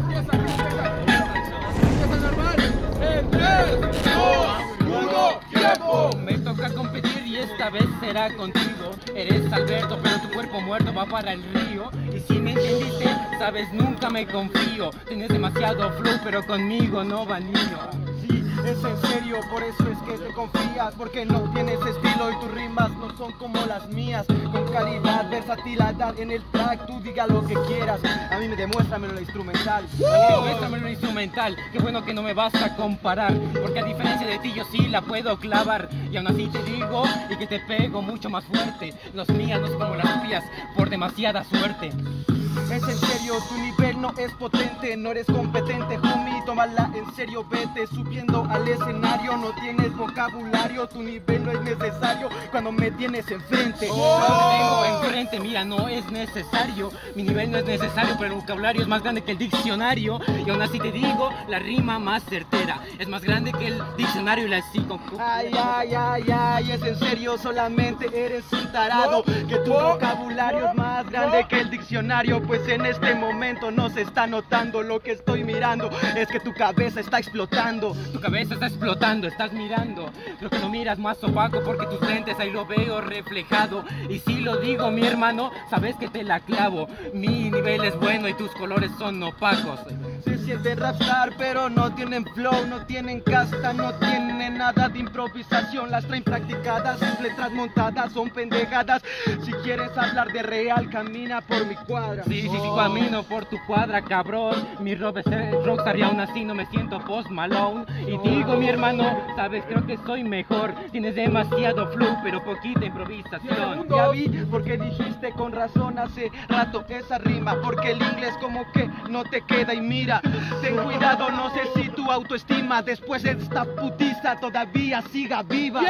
Empieza, normal. En 3, 2, 1, tiempo. Me toca competir y esta vez será contigo. Eres Alberto, pero tu cuerpo muerto va para el río. Y si me entendiste, sabes, nunca me confío. Tienes demasiado flow, pero conmigo no va niño. Es en serio, por eso es que te confías, porque no tienes estilo y tus rimas no son como las mías. Con calidad, versatilidad en el track, tú diga lo que quieras. A mí me demuéstramelo la instrumental. Muéstrame una instrumental, qué bueno que no me vas a comparar Porque a diferencia de ti yo sí la puedo clavar Y aún así te digo y que te pego mucho más fuerte Los mías no son como las tuyas por demasiada suerte Es en serio, tu nivel no es potente, no eres competente, homie, tómala en serio, vete subiendo al escenario, no tienes vocabulario, tu nivel no es necesario cuando me tienes enfrente. Yo te tengo enfrente, mira, no es necesario Mi nivel no es necesario, pero el vocabulario es más grande que el diccionario Y aún así te digo, la rima más certera Es más grande que el diccionario y la Ay, ay, ay, ay, es en serio, solamente eres un tarado. Que tu vocabulario es más grande que el diccionario. Pues en este momento no se está notando lo que estoy mirando. Es que tu cabeza está explotando. Tu cabeza está explotando, estás mirando Lo que no miras más opaco porque tus lentes ahí lo veo reflejado Y si lo digo mi hermano, sabes que te la clavo Mi nivel es bueno y tus colores son opacos Se siente rapstar, pero no tienen flow, no tienen casta, no tienen nada de improvisación. Las traen practicadas, sus letras montadas son pendejadas. Si quieres hablar de real, camina por mi cuadra. Sí, sí, sí, camino por tu cuadra, cabrón. Mi rock es rockstar y aún así no me siento post Malone. Y digo, mi hermano, sabes, creo que soy mejor. Tienes demasiado flow, pero poquita improvisación. Ya vi porque dijiste con razón hace rato esa rima Porque el inglés como que no te queda y mira Ten cuidado, no sé si tu autoestima Después de esta putiza todavía siga viva